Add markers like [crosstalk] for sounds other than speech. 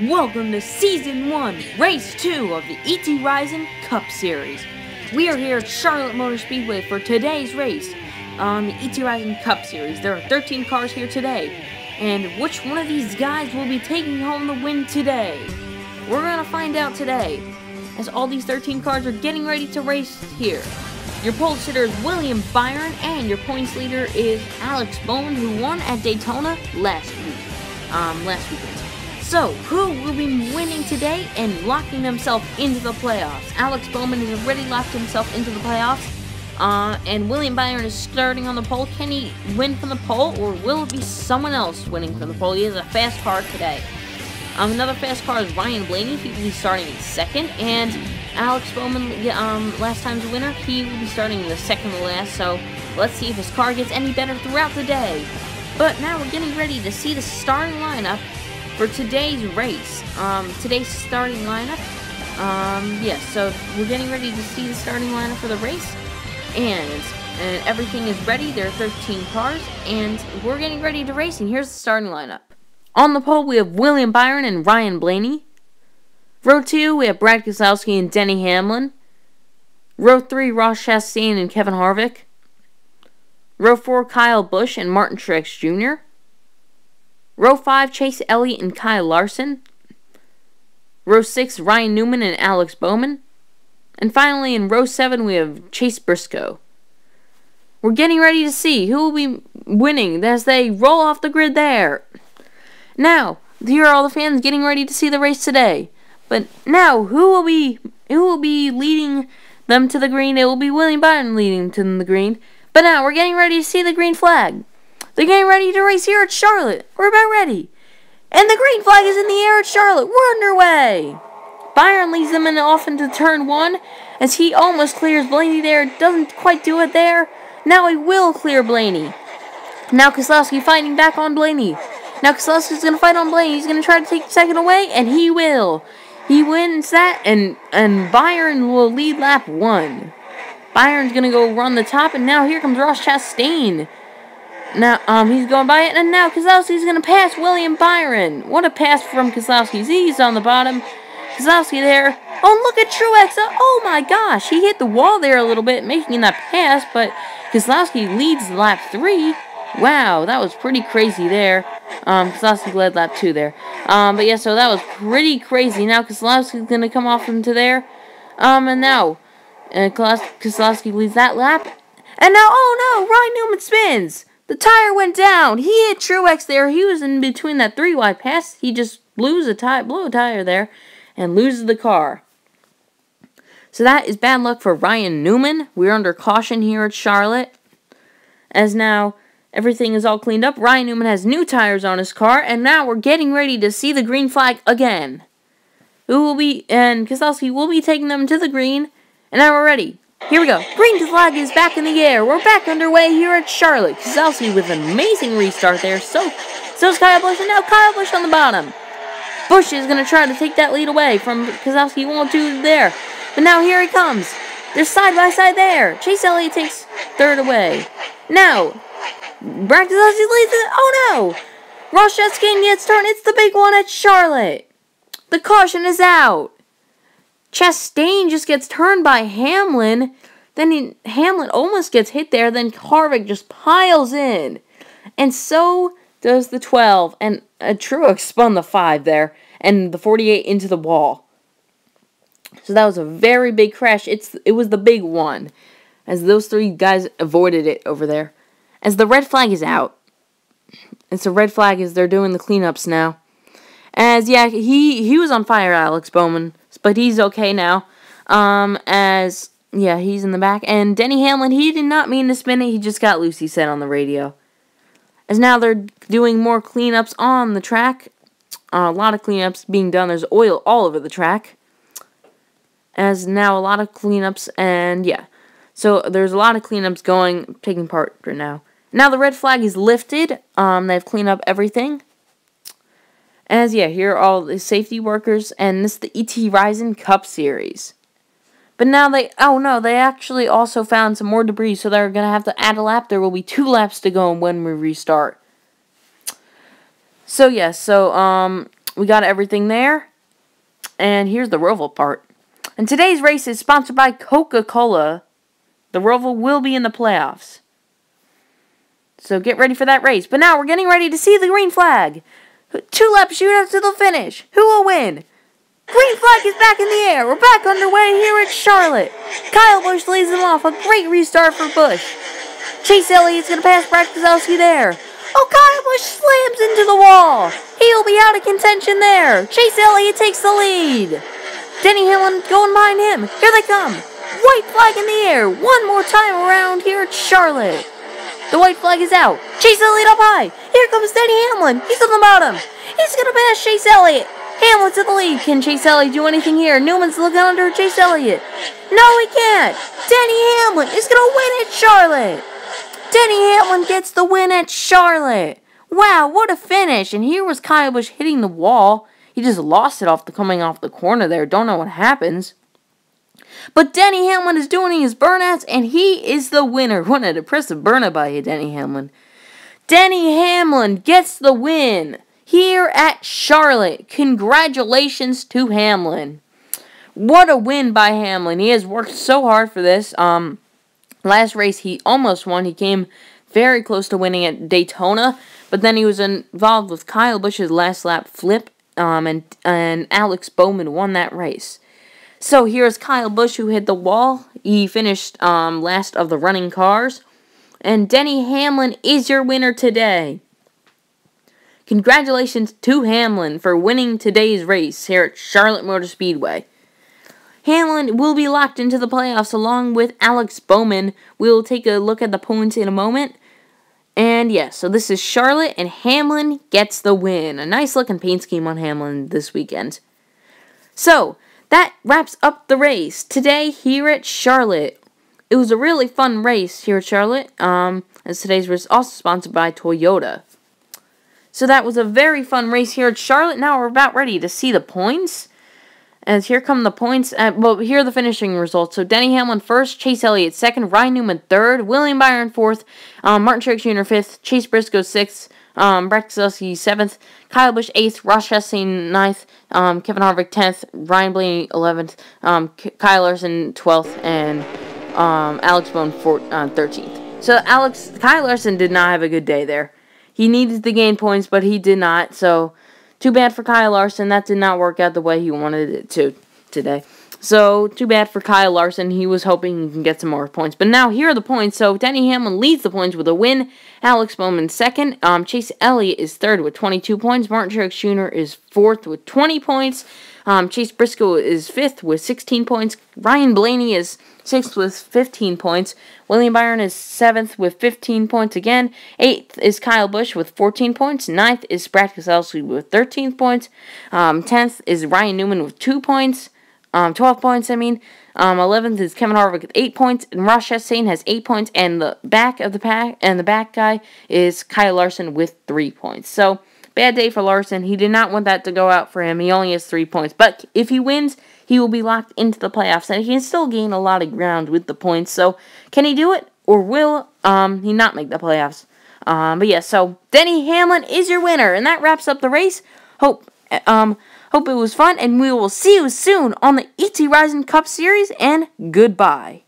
Welcome to Season 1, Race 2 of the ETRIZON Cup Series. We are here at Charlotte Motor Speedway for today's race on the ETRIZON Cup Series. There are 13 cars here today, and which one of these guys will be taking home the win today? We're gonna find out today, as all these 13 cars are getting ready to race here. Your pole sitter is William Byron, and your points leader is Alex Bowman, who won at Daytona last week, um, last weekend. So, who will be winning today and locking themselves into the playoffs? Alex Bowman has already locked himself into the playoffs. Uh, and William Byron is starting on the pole. Can he win from the pole, or will it be someone else winning from the pole? He has a fast car today. Um, another fast car is Ryan Blaney. He will be starting in second. And Alex Bowman, um, last time's winner, he will be starting in the second to last. So let's see if his car gets any better throughout the day. But now we're getting ready to see the starting lineup for today's race. Um, today's starting lineup. Um, yes, yeah, so we're getting ready to see the starting lineup for the race. And, and everything is ready. There are 13 cars. And we're getting ready to race. And here's the starting lineup. On the pole, we have William Byron and Ryan Blaney. Row 2, we have Brad Keselowski and Denny Hamlin. Row 3, Ross Chastain and Kevin Harvick. Row 4, Kyle Busch and Martin Truex Jr. Row 5, Chase Elliott and Kyle Larson. Row 6, Ryan Newman and Alex Bowman. And finally, in row 7, we have Chase Briscoe. We're getting ready to see who will be winning as they roll off the grid there. Now, here are all the fans getting ready to see the race today. But now, who will be who will be leading them to the green? It will be William Byron leading to the green. But now we're getting ready to see the green flag. They're getting ready to race here at Charlotte. We're about ready. And the green flag is in the air at Charlotte. We're underway. Byron leads them in off into turn one as he almost clears Blaney there. Doesn't quite do it there. Now he will clear Blaney. Now Keselowski fighting back on Blaney. Now Keselowski's going to fight on Blaney. He's going to try to take second away, and he will. He wins that, and, and Byron will lead lap one. Byron's going to go run the top, and now here comes Ross Chastain. Now, um, he's going by it, and now Keselowski's going to pass William Byron. What a pass from Keselowski. He's on the bottom. Keselowski there. Oh, look at Truex. Oh, my gosh. He hit the wall there a little bit, making that pass, but Keselowski leads lap three. Wow, that was pretty crazy there. Um, Keselowski led lap two there. Um, but yeah, so that was pretty crazy. Now Keselowski's going to come off into there. Um, and now, uh, Keselowski leads that lap. And now, oh no, Ryan Newman spins. The tire went down. He hit Truex there. He was in between that three wide pass. He just blew a tire, blew a tire there, and loses the car. So that is bad luck for Ryan Newman. We're under caution here at Charlotte. As now everything is all cleaned up, Ryan Newman has new tires on his car, and now we're getting ready to see the green flag again. Who will be and Keselowski will be taking them to the green, and now we're ready. Here we go. Green flag is back in the air. We're back underway here at Charlotte. Keselowski with an amazing restart there. So, so's Kyle Busch, and now Kyle Busch on the bottom. Busch is going to try to take that lead away from Keselowski. Won't do there. But now here he comes. They're side by side there. Chase Elliott takes third away. Now, Brad Keselowski leads it. Oh no! Ross Chastain gets turned. It's the big one at Charlotte. The caution is out. Chastain just gets turned by Hamlin. Then he, Hamlin almost gets hit there. Then Harvick just piles in. And so does the 12. And uh, Truex spun the 5 there. And the 48 into the wall. So that was a very big crash. It's It was the big one. As those three guys avoided it over there. As the red flag is out. And so red flag is they're doing the cleanups now. As, yeah, he, he was on fire, Alex Bowman but he's okay now. Um, as yeah, he's in the back. And Denny Hamlin, he did not mean to spin it. He just got loose. He said on the radio. As now they're doing more cleanups on the track. Uh, a lot of cleanups being done. There's oil all over the track. As now a lot of cleanups and yeah. So there's a lot of cleanups going, taking part right now. Now the red flag is lifted. Um, they've cleaned up everything. As yeah, here are all the safety workers, and this is the ETRIZON Cup Series. But now they, oh no, they actually also found some more debris, so they're going to have to add a lap. There will be two [laughs] laps to go when we restart. So yes, yeah, so um, we got everything there. And here's the Roval part. And today's race is sponsored by Coca-Cola. The Roval will be in the playoffs. So get ready for that race. But now we're getting ready to see the green flag. Two lap shootout to the finish. Who will win? Green flag is back in the air. We're back underway here at Charlotte. Kyle Busch leads them off. A great restart for Busch. Chase Elliott's going to pass Brad Keselowski there. Oh, Kyle Busch slams into the wall. He'll be out of contention there. Chase Elliott takes the lead. Denny Hamlin going behind him. Here they come. White flag in the air. One more time around here at Charlotte. The white flag is out. Chase Elliott up high. Here comes Denny Hamlin. He's on the bottom. He's going to pass Chase Elliott. Hamlin's in the lead. Can Chase Elliott do anything here? Newman's looking under Chase Elliott. No, he can't. Denny Hamlin is going to win at Charlotte. Denny Hamlin gets the win at Charlotte. Wow, what a finish. And here was Kyle Busch hitting the wall. He just lost it off the coming off the corner there. Don't know what happens. But Denny Hamlin is doing his burnouts, and he is the winner. [laughs] What an impressive burnout by Denny Hamlin. Denny Hamlin gets the win here at Charlotte. Congratulations to Hamlin. What a win by Hamlin. He has worked so hard for this. Um, last race he almost won. He came very close to winning at Daytona, but then he was involved with Kyle Busch's last lap flip, um, and and Alex Bowman won that race. So here's Kyle Busch who hit the wall. He finished um, last of the running cars. And Denny Hamlin is your winner today. Congratulations to Hamlin for winning today's race here at Charlotte Motor Speedway. Hamlin will be locked into the playoffs along with Alex Bowman. We'll take a look at the points in a moment. And yes, yeah, so this is Charlotte, and Hamlin gets the win. A nice looking paint scheme on Hamlin this weekend. So, that wraps up the race today here at Charlotte. It was a really fun race here at Charlotte, um, as today's race also sponsored by Toyota. So that was a very fun race here at Charlotte. Now we're about ready to see the points. As here come the points. Uh, well, here are the finishing results. So Denny Hamlin first, Chase Elliott second, Ryan Newman third, William Byron fourth, um, Martin Truex Jr. fifth, Chase Briscoe sixth, um, Brett Keselowski seventh, Kyle Busch eighth, Ross Chastain ninth, um, Kevin Harvick tenth, Ryan Blaney eleventh, um, Kyle Larson twelfth, and um, Alex Bowman uh, thirteenth. So Alex Kyle Larson did not have a good day there. He needed to gain points, but he did not. So too bad for Kyle Larson. That did not work out the way he wanted it to today. So, too bad for Kyle Larson. He was hoping he can get some more points. But now, here are the points. So, Denny Hamlin leads the points with a win. Alex Bowman second. Um, Chase Elliott is third with 22 points. Martin Truex Jr. is fourth with 20 points. Um, Chase Briscoe is fifth with 16 points. Ryan Blaney is sixth with 15 points. William Byron is seventh with 15 points again. Eighth is Kyle Busch with 14 points. Ninth is Brad Keselowski with 13 points. Um, tenth is Ryan Newman with two points um, 12 points, I mean. Um, 11th is Kevin Harvick with 8 points, and Ross Chastain has 8 points, and the back of the pack, and the back guy is Kyle Larson with 3 points. So, bad day for Larson. He did not want that to go out for him. He only has 3 points. But if he wins, he will be locked into the playoffs, and he can still gain a lot of ground with the points. So, can he do it, or will um, he not make the playoffs? Um, but yeah, so Denny Hamlin is your winner, and that wraps up the race. Hope um Hope it was fun, and we will see you soon on the ETRIZON Cup Series, and goodbye.